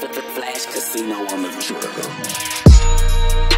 The Flash Casino on the trigger.